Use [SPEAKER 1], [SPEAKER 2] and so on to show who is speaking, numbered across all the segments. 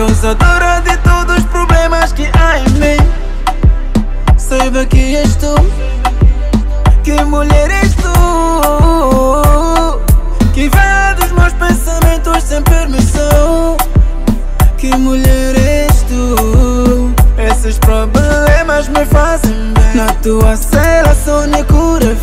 [SPEAKER 1] Causadora de todos os problemas que há em mim. Saiba que és tu Que mulher és tu Que vem dos meus pensamentos sem permissão. Que mulher és tu Esses problemas me fazem bem. Na tua cela Sônia, cura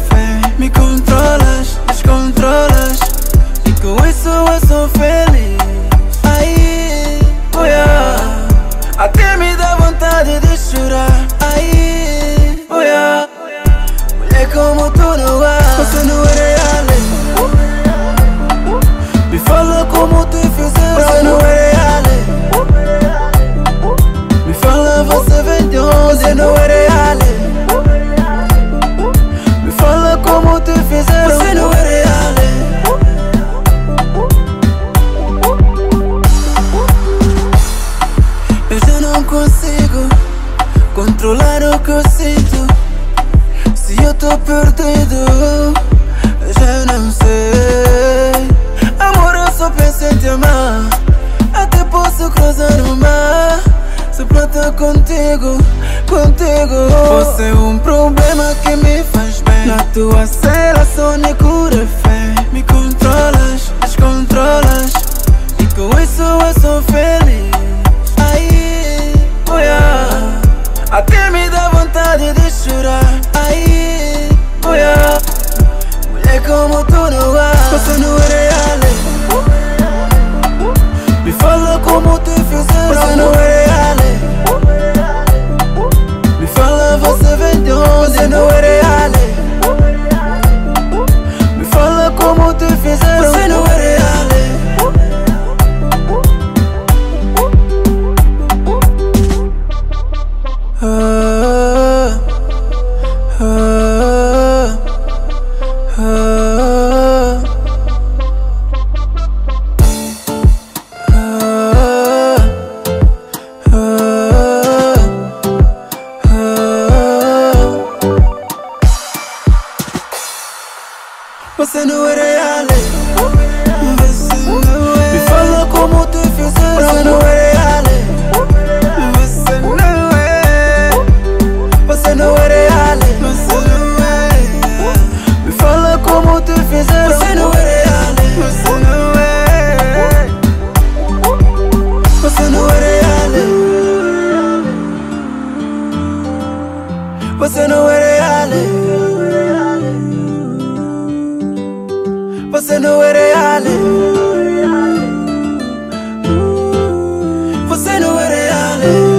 [SPEAKER 1] que eu sinto Se eu tô perdido Já não sei Amor, eu só penso em te amar Até posso cruzar o mar Se planta contigo, contigo. Você é um problema que me faz bem Na tua cela só me cura fé como tu não no has Passando reales Me fala como te fizeram Passando areales Você não é real. Você não é real.